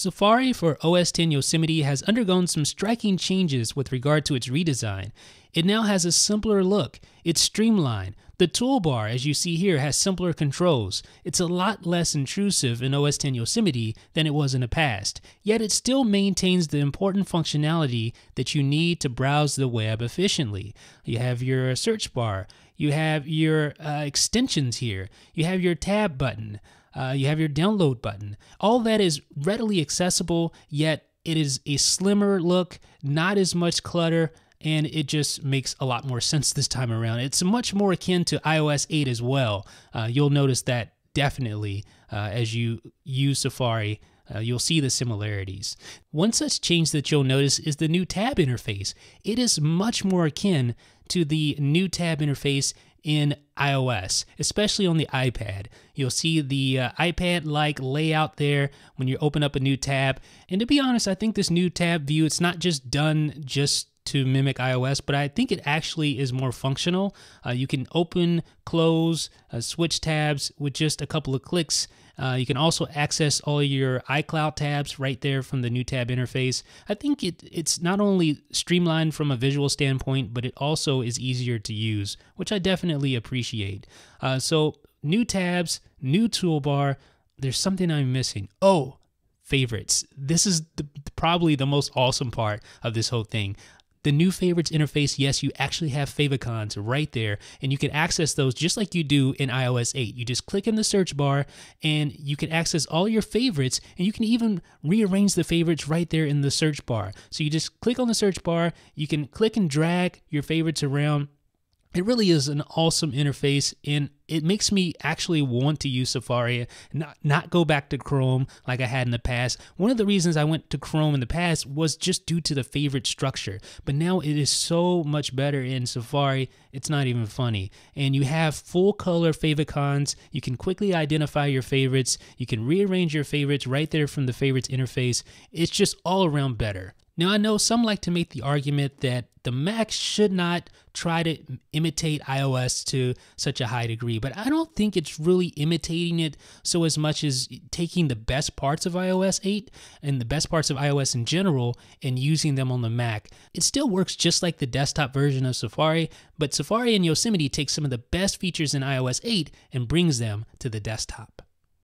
Safari for OS X Yosemite has undergone some striking changes with regard to its redesign. It now has a simpler look, it's streamlined. The toolbar, as you see here, has simpler controls. It's a lot less intrusive in OS X Yosemite than it was in the past, yet it still maintains the important functionality that you need to browse the web efficiently. You have your search bar, you have your uh, extensions here, you have your tab button. Uh, you have your download button. All that is readily accessible, yet it is a slimmer look, not as much clutter, and it just makes a lot more sense this time around. It's much more akin to iOS 8 as well. Uh, you'll notice that definitely uh, as you use Safari. Uh, you'll see the similarities. One such change that you'll notice is the new tab interface. It is much more akin to the new tab interface in iOS, especially on the iPad. You'll see the uh, iPad like layout there when you open up a new tab. And to be honest, I think this new tab view, it's not just done just to mimic iOS, but I think it actually is more functional. Uh, you can open, close, uh, switch tabs with just a couple of clicks. Uh, you can also access all your iCloud tabs right there from the new tab interface. I think it, it's not only streamlined from a visual standpoint, but it also is easier to use, which I definitely appreciate. Uh, so, new tabs, new toolbar. There's something I'm missing. Oh, favorites. This is the, probably the most awesome part of this whole thing. The new favorites interface, yes, you actually have favicons right there, and you can access those just like you do in iOS 8. You just click in the search bar and you can access all your favorites, and you can even rearrange the favorites right there in the search bar. So you just click on the search bar, you can click and drag your favorites around it really is an awesome interface and it makes me actually want to use Safari, not not go back to Chrome like I had in the past. One of the reasons I went to Chrome in the past was just due to the favorite structure, but now it is so much better in Safari. It's not even funny. And you have full color favicons. You can quickly identify your favorites. You can rearrange your favorites right there from the favorites interface. It's just all around better. Now, I know some like to make the argument that the Mac should not try to imitate iOS to such a high degree, but I don't think it's really imitating it so as much as taking the best parts of iOS 8 and the best parts of iOS in general and using them on the Mac. It still works just like the desktop version of Safari, but Safari and Yosemite take some of the best features in iOS 8 and brings them to the desktop.